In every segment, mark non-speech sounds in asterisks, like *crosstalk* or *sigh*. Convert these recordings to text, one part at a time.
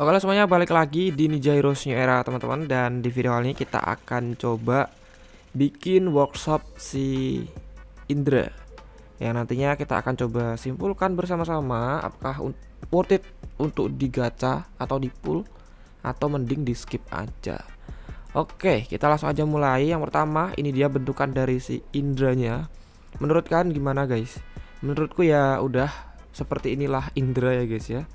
Oke semuanya balik lagi di Ninja Heroes New Era teman-teman. Dan di video kali ini kita akan coba bikin workshop si Indra. Yang nantinya kita akan coba simpulkan bersama-sama Apakah worth it untuk digacha atau di pull Atau mending di skip aja. Oke kita langsung aja mulai. Yang pertama ini dia bentukan dari si Indranya. Menurut kalian gimana guys? Menurutku ya udah seperti inilah Indra ya guys ya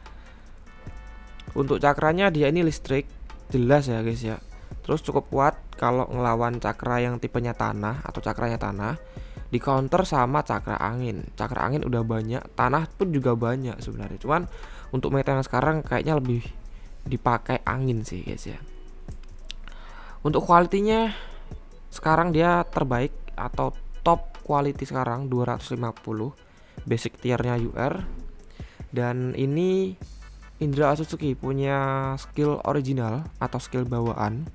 untuk cakranya dia ini listrik jelas ya guys ya. Terus cukup kuat kalau ngelawan cakra yang tipenya tanah atau cakranya tanah di counter sama cakra angin. Cakra angin udah banyak tanah pun juga banyak sebenarnya. Cuman untuk meta yang sekarang kayaknya lebih dipakai angin sih guys ya. Untuk kualitinya sekarang dia terbaik atau top quality sekarang 250 basic tiernya UR dan ini Indra Atsuki punya skill original atau skill bawaan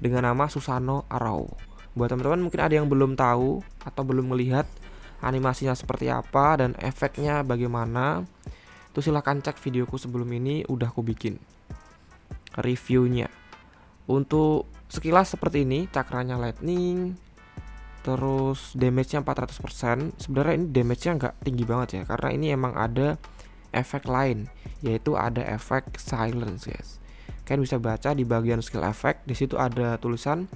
dengan nama Susano Arau. Buat teman-teman mungkin ada yang belum tahu atau belum melihat animasinya seperti apa dan efeknya bagaimana, itu silahkan cek videoku sebelum ini udah aku bikin reviewnya. Untuk sekilas seperti ini, cakranya lightning, terus damage-nya 400%. Sebenarnya ini damage-nya nggak tinggi banget ya, karena ini emang ada efek lain yaitu ada efek silence guys kalian bisa baca di bagian skill effect di situ ada tulisan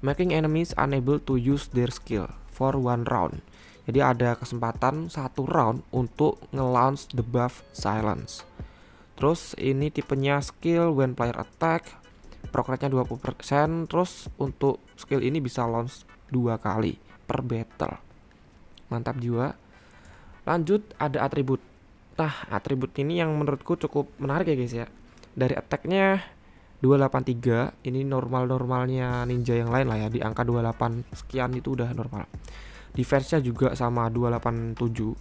making enemies unable to use their skill for one round. Jadi ada kesempatan satu round untuk nge-launch the buff silence. Terus ini tipenya skill when player attack progresnya 20% terus untuk skill ini bisa launch dua kali per battle. Mantap juga lanjut ada atribut Nah, atribut ini yang menurutku cukup menarik ya guys ya. Dari attack-nya 283, ini normal-normalnya ninja yang lain lah ya, di angka 28 sekian itu udah normal. Defense-nya juga sama 287.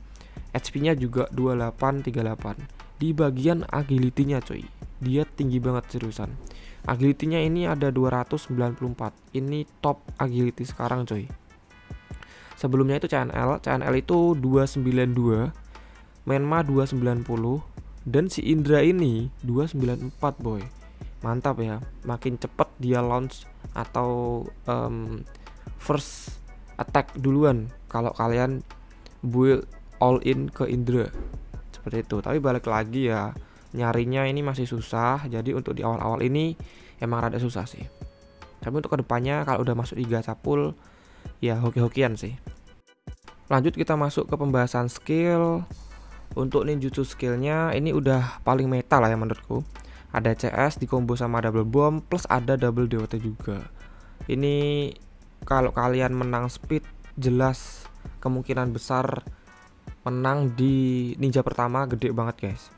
HP-nya juga 2838. Di bagian agility-nya coy, dia tinggi banget seriusan. Agility-nya ini ada 294. Ini top agility sekarang coy. Sebelumnya itu CNL, CNL itu 292 Menma 290 dan si Indra ini 294 boy. Mantap ya makin cepet dia launch atau um, first attack duluan kalau kalian build all in ke Indra. Seperti itu. Tapi balik lagi ya nyarinya ini masih susah. Jadi untuk di awal-awal ini emang rada susah sih. Tapi untuk ke depannya kalau udah masuk di gacapul ya hoki-hokian sih. Lanjut kita masuk ke pembahasan skill untuk ninjutsu skillnya ini udah paling meta lah ya menurutku. Ada CS di combo sama double bomb plus ada double DOT juga. Ini kalau kalian menang speed jelas kemungkinan besar menang di ninja pertama gede banget guys.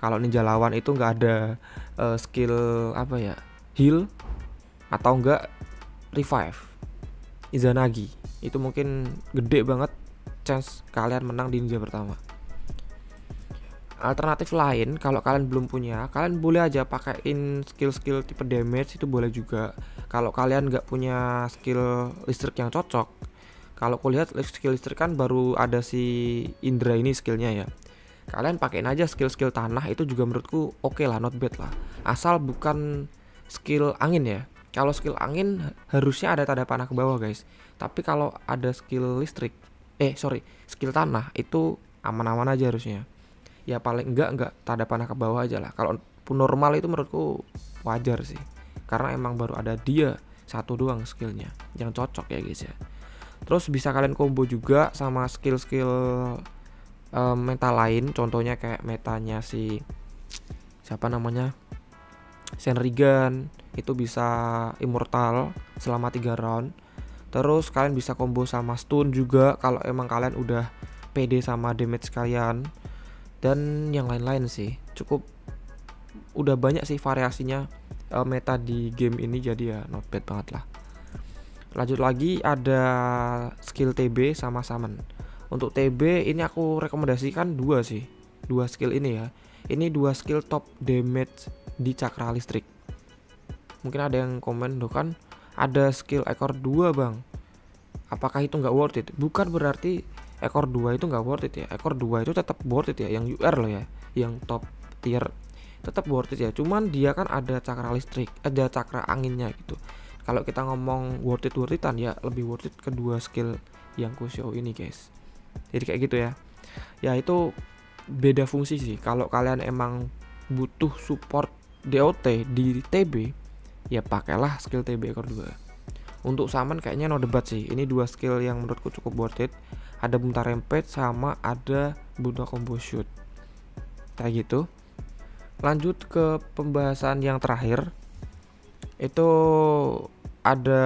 Kalau ninja lawan itu nggak ada uh, skill apa ya heal atau enggak revive. Izanagi. Itu mungkin gede banget chance kalian menang di ninja pertama alternatif lain kalau kalian belum punya kalian boleh aja pakaiin skill-skill tipe damage itu boleh juga. Kalau kalian nggak punya skill listrik yang cocok kalau kulihat skill listrik kan baru ada si Indra ini skillnya ya. Kalian pakaiin aja skill-skill tanah itu juga menurutku oke okay lah not bad lah. Asal bukan skill angin ya. Kalau skill angin harusnya ada tanda panah ke bawah guys. Tapi kalau ada skill listrik eh sorry skill tanah itu aman-aman aja harusnya ya paling enggak enggak tanda panah ke bawah aja lah. Kalau pun normal itu menurutku wajar sih. Karena emang baru ada dia satu doang skillnya yang cocok ya guys ya. Terus bisa kalian combo juga sama skill-skill um, meta lain. Contohnya kayak metanya si siapa namanya? Senrigan itu bisa immortal selama tiga round. Terus kalian bisa combo sama stun juga. Kalau emang kalian udah pede sama damage kalian dan yang lain-lain sih cukup udah banyak sih variasinya. Uh, meta di game ini jadi ya not bad banget lah. Lanjut lagi ada skill TB sama summon. Untuk TB ini aku rekomendasikan dua sih dua skill ini ya. Ini dua skill top damage di cakra listrik. Mungkin ada yang komen tuh kan ada skill ekor dua bang. Apakah itu nggak worth it? Bukan berarti ekor 2 itu nggak worth it ya. Ekor 2 itu tetap worth it ya. Yang UR loh ya. Yang top tier. Tetap worth it ya. Cuman dia kan ada cakra listrik ada cakra anginnya gitu. Kalau kita ngomong worth it worth itan ya lebih worth it kedua skill yang ku show ini guys. Jadi kayak gitu ya. Ya itu beda fungsi sih. Kalau kalian emang butuh support DOT di TB ya pakailah skill TB ekor 2 untuk saman kayaknya no debat sih. Ini dua skill yang menurutku cukup worth it. Ada buntar rampage sama ada buntar combo shoot. Kayak gitu. Lanjut ke pembahasan yang terakhir. Itu ada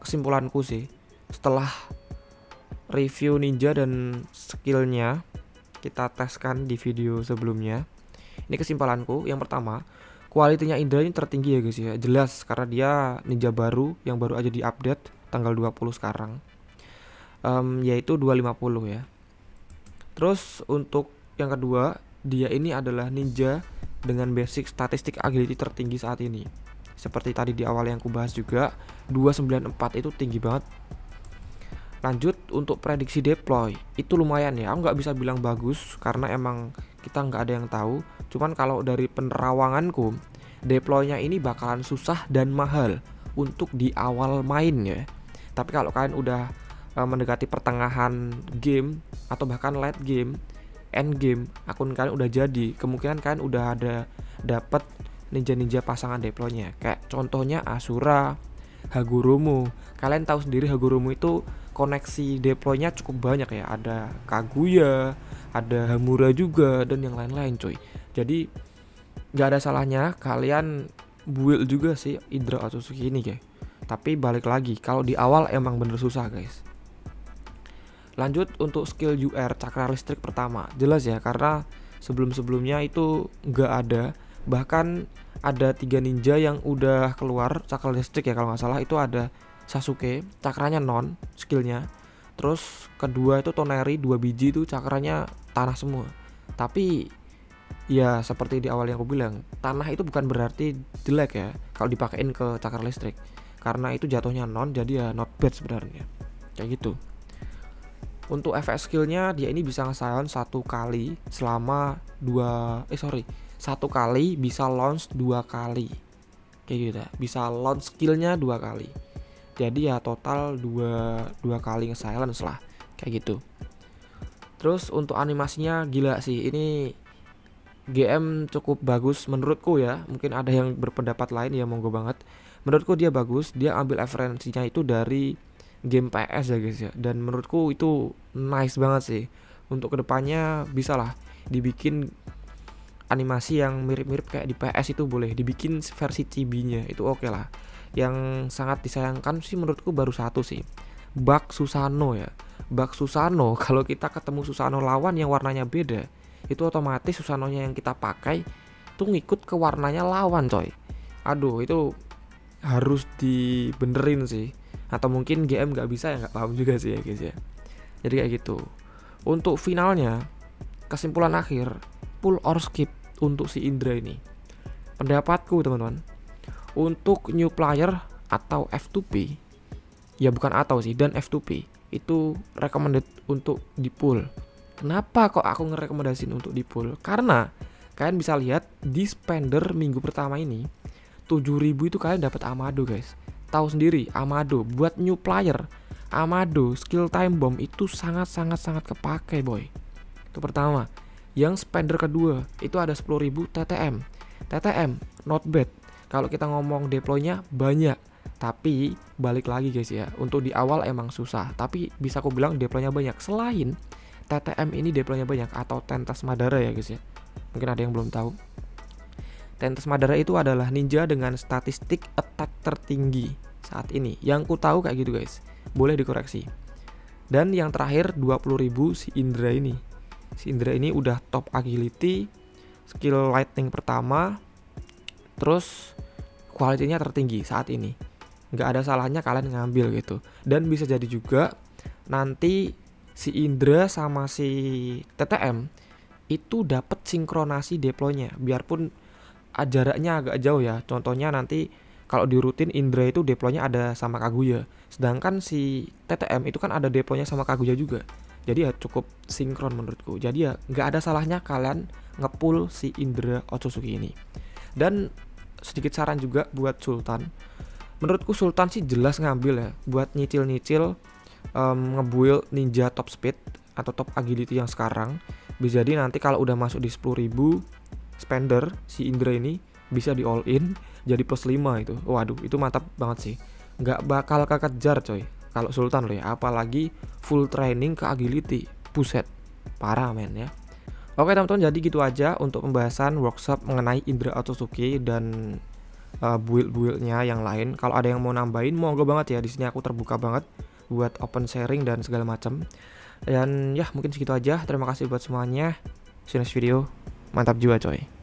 kesimpulanku sih. Setelah review ninja dan skillnya kita teskan di video sebelumnya. Ini kesimpulanku. Yang pertama kualitinya Indra ini tertinggi ya guys ya jelas karena dia ninja baru yang baru aja di update tanggal 20 sekarang um, yaitu 250 ya terus untuk yang kedua dia ini adalah ninja dengan basic statistik agility tertinggi saat ini. Seperti tadi di awal yang kubahas juga, 294 itu tinggi banget. Lanjut untuk prediksi deploy, itu lumayan ya. Aku nggak bisa bilang bagus karena emang kita nggak ada yang tahu. Cuman kalau dari penerawanganku, deploynya ini bakalan susah dan mahal untuk di awal main ya. Tapi kalau kalian udah uh, mendekati pertengahan game atau bahkan late game, end game akun kalian udah jadi kemungkinan kalian udah ada dapat ninja-ninja pasangan deploynya kayak contohnya Asura Hagurumu kalian tahu sendiri Hagurumu itu koneksi deploynya cukup banyak ya ada Kaguya ada Hamura juga dan yang lain-lain coy jadi nggak ada salahnya kalian build juga sih Indra Atsuki ini guys tapi balik lagi kalau di awal emang bener susah guys Lanjut untuk skill UR cakra listrik pertama. Jelas ya karena sebelum-sebelumnya itu nggak ada. Bahkan ada tiga ninja yang udah keluar cakra listrik ya kalau nggak salah itu ada Sasuke cakranya non skillnya. Terus kedua itu Toneri dua biji itu cakranya tanah semua. Tapi ya seperti di awal yang aku bilang tanah itu bukan berarti jelek ya kalau dipakein ke cakar listrik. Karena itu jatuhnya non jadi ya not bad sebenarnya. Kayak gitu. Untuk efek skillnya dia ini bisa nge satu kali selama dua eh sorry satu kali bisa launch dua kali. Kayak gitu ya. Bisa launch skillnya dua kali jadi ya total dua dua kali silence lah kayak gitu. Terus untuk animasinya gila sih. Ini GM cukup bagus menurutku ya. Mungkin ada yang berpendapat lain ya monggo banget. Menurutku dia bagus dia ambil referensinya itu dari game PS ya guys ya. Dan menurutku itu nice banget sih. Untuk ke depannya bisa lah dibikin animasi yang mirip-mirip kayak di PS itu boleh. Dibikin versi chibi-nya itu oke okay lah yang sangat disayangkan sih menurutku baru satu sih. Bug Susano ya. Bug Susano *laughs* kalau kita ketemu Susano lawan yang warnanya beda itu otomatis Susanonya yang kita pakai tuh ngikut ke warnanya lawan coy. Aduh itu harus dibenerin sih. Atau mungkin GM nggak bisa ya nggak paham juga sih ya guys ya. Jadi kayak gitu. Untuk finalnya kesimpulan akhir pull or skip untuk si Indra ini. Pendapatku teman-teman untuk new player atau F2P ya bukan atau sih dan F2P itu recommended untuk di pull kenapa kok aku ngerekomendasiin untuk di pull karena kalian bisa lihat di spender minggu pertama ini 7000 itu kalian dapat Amado guys. Tahu sendiri Amado buat new player Amado skill time bomb itu sangat sangat sangat kepake boy. Itu pertama. Yang spender kedua itu ada 10.000 TTM TTM not bad kalau kita ngomong deploynya banyak tapi balik lagi guys ya untuk di awal emang susah tapi bisa aku bilang deploynya banyak selain TTM ini deploynya banyak atau Tentas Madara ya guys ya mungkin ada yang belum tahu Tentas Madara itu adalah ninja dengan statistik attack tertinggi saat ini. Yang ku tahu kayak gitu guys. Boleh dikoreksi. Dan yang terakhir 20.000 si Indra ini. Si Indra ini udah top agility, skill lightning pertama, terus kualitinya tertinggi saat ini. Nggak ada salahnya kalian ngambil gitu. Dan bisa jadi juga nanti si Indra sama si TTM itu dapat sinkronasi deploynya. Biarpun jaraknya agak jauh ya. Contohnya nanti kalau di rutin Indra itu deploynya ada sama Kaguya. Sedangkan si TTM itu kan ada deploynya sama Kaguya juga. Jadi ya cukup sinkron menurutku. Jadi ya nggak ada salahnya kalian ngepull si Indra Otsutsuki ini dan sedikit saran juga buat Sultan. Menurutku Sultan sih jelas ngambil ya buat nyicil-nyicil um, ngebuild ninja top speed atau top agility yang sekarang. Bisa jadi nanti kalau udah masuk di 10.000 spender si Indra ini bisa di all in jadi plus 5 itu. Waduh itu mantap banget sih. Nggak bakal kekejar coy. Kalau Sultan loh ya apalagi full training ke agility. Buset parah men ya Oke teman-teman jadi gitu aja untuk pembahasan workshop mengenai Indra Otsutsuki dan uh, build-buildnya yang lain. Kalau ada yang mau nambahin, monggo banget ya. Di sini aku terbuka banget buat open sharing dan segala macam. Dan ya mungkin segitu aja. Terima kasih buat semuanya. See you next video. Mantap juga coy.